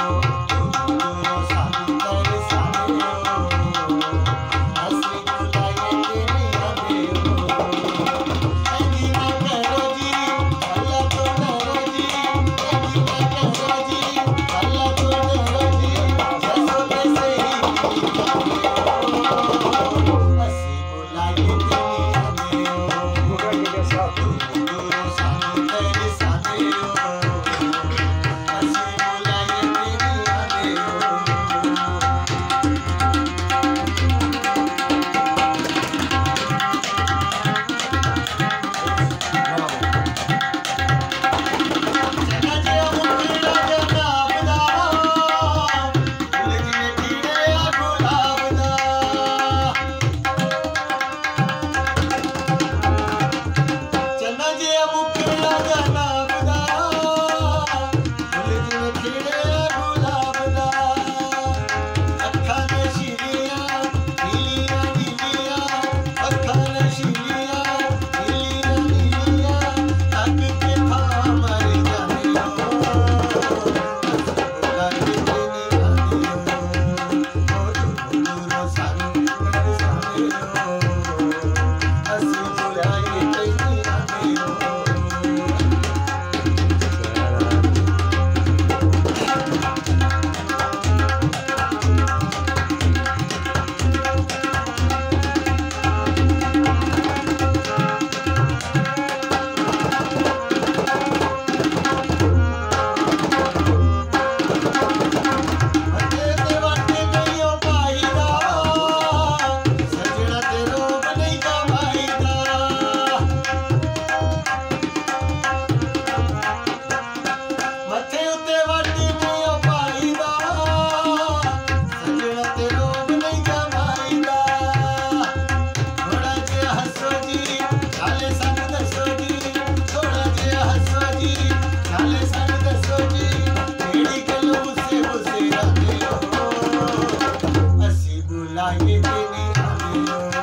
Oh. Hallelujah.